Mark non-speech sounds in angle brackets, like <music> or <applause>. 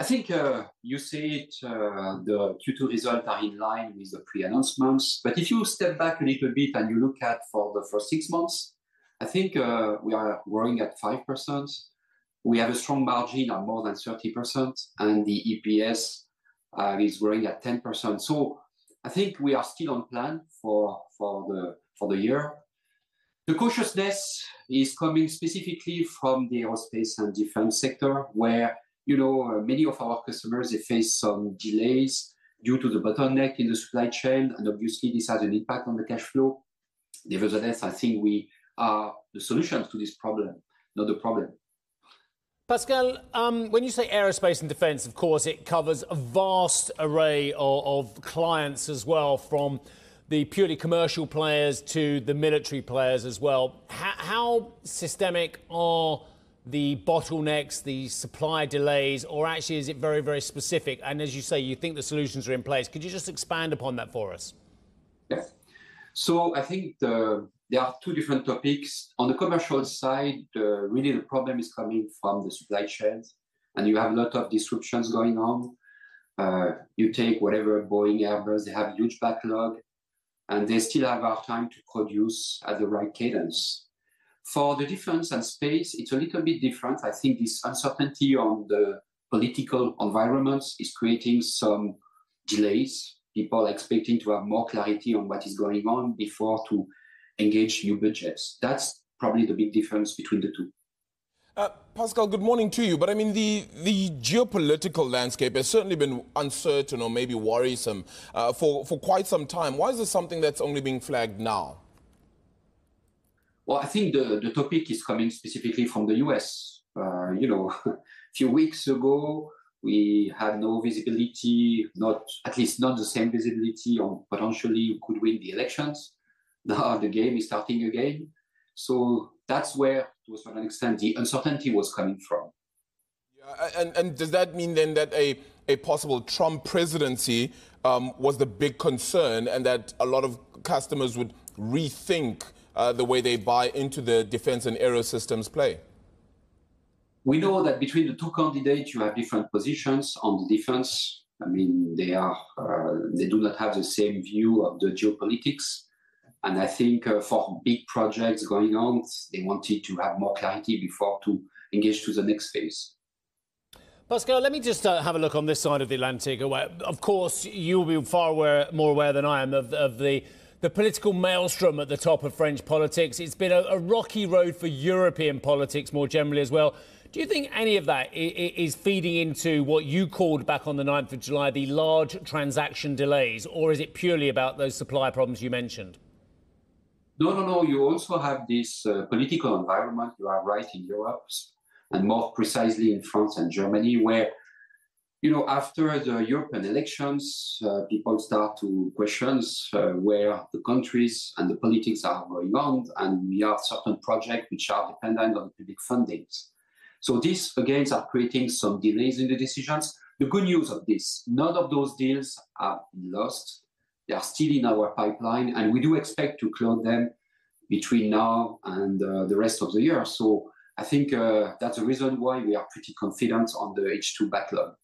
I think uh, you see it, uh, the Q2 results are in line with the pre-announcements. But if you step back a little bit and you look at for the first six months, I think uh, we are growing at 5%. We have a strong margin of more than 30%, and the EPS uh, is growing at 10%. So I think we are still on plan for, for, the, for the year. The cautiousness is coming specifically from the aerospace and defense sector, where you know, uh, many of our customers, they face some delays due to the bottleneck in the supply chain, and obviously this has an impact on the cash flow. Nevertheless, I think we are the solution to this problem, not the problem. Pascal, um, when you say aerospace and defence, of course, it covers a vast array of, of, clients as well, from the purely commercial players to the military players as well. How, how systemic are the bottlenecks, the supply delays, or actually is it very, very specific? And as you say, you think the solutions are in place. Could you just expand upon that for us? Yes. So I think the, there are two different topics. On the commercial side, uh, really the problem is coming from the supply chains, and you have a lot of disruptions going on. Uh, you take whatever Boeing, Airbus, they have huge backlog, and they still have our time to produce at the right cadence. For the defense and space, it's a little bit different. I think this uncertainty on the political environments is creating some delays. People are expecting to have more clarity on what is going on before to engage new budgets. That's probably the big difference between the two. Uh, Pascal, good morning to you. But I mean, the, the geopolitical landscape has certainly been uncertain or maybe worrisome uh, for, for quite some time. Why is this something that's only being flagged now? Well, I think the, the topic is coming specifically from the US. Uh, you know, <laughs> a few weeks ago, we had no visibility, not at least not the same visibility on potentially who could win the elections. <laughs> Now the game is starting again. So that's where, to a certain extent, the uncertainty was coming from. Yeah, and, and does that mean then that a, a possible Trump presidency um, was the big concern and that a lot of customers would rethink uh, the way they buy into the defense and aero systems play? We know that between the two candidates, you have different positions on the defense. I mean, they are uh, they do not have the same view of the geopolitics. And I think uh, for big projects going on, they wanted to have more clarity before to engage to the next phase. Pascal, let me just uh, have a look on this side of the Atlantic. Of course, you'll be far aware, more aware than I am of, of the the political maelstrom at the top of French politics. It's been a, a, rocky road for European politics more generally as well. Do you think any of that is feeding into what you called back on the 9th of July the large transaction delays, or is it purely about those supply problems you mentioned? No, no, no. You also have this uh, political environment, you are right, in Europe, and more precisely in France and Germany, where you know, after the European elections, uh, people start to question uh, where the countries and the politics are going on, and we have certain projects which are dependent on public fundings. So these, again, are creating some delays in the decisions. The good news of this, none of those deals are lost. They are still in our pipeline, and we do expect to close them between now and uh, the rest of the year. So I think uh, that's the reason why we are pretty confident on the H2 backlog.